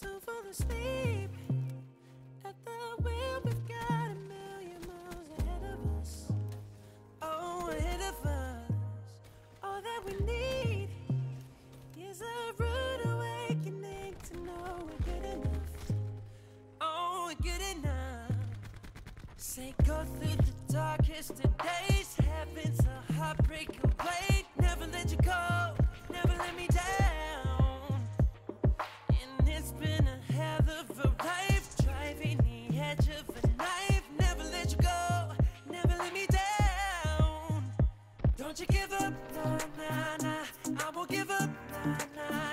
Don't fall asleep Say go through the darkest of days. Heaven's a heartbreak away. Never let you go. Never let me down. And it's been a hell of a life, driving the edge of a knife. Never let you go, never let me down. Don't you give up, nah, nah, nah. I won't give up, nah, nah,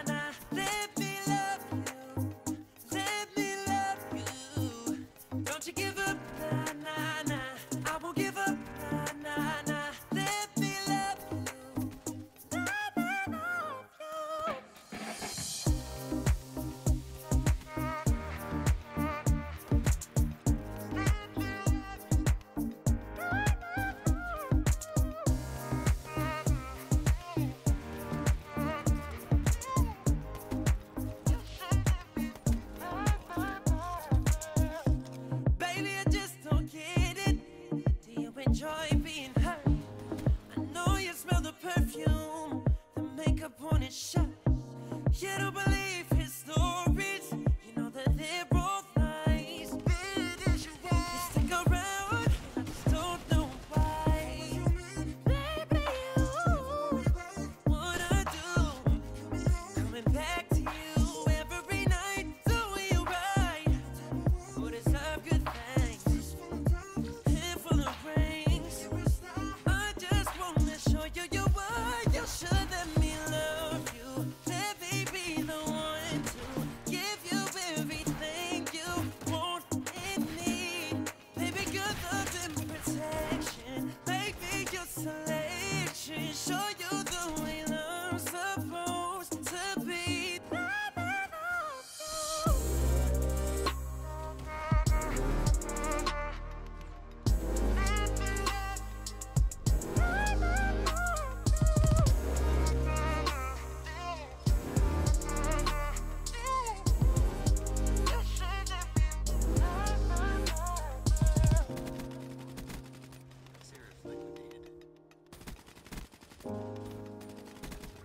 perfume, the makeup on his shirt. You don't believe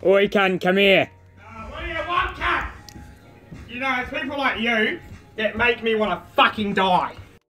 Oi, can come here. Uh, what do you want, cat? You know, it's people like you that make me want to fucking die.